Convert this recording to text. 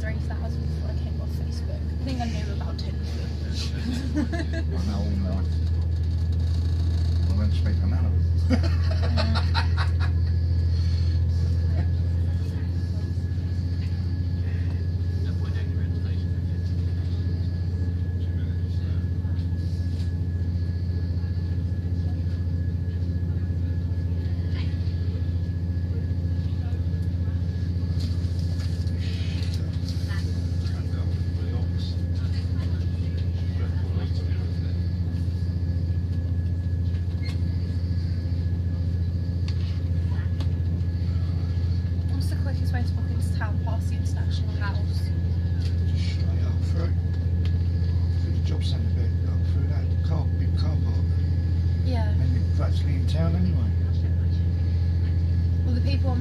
3,000 before I came off Facebook. I think I knew about Tinder. I know all mine. I won't speak none Quickest way to town past the International House? Straight up through. Through the job centre bit, up through that car, big car park. Yeah. And you're actually in town anyway. Well, the people on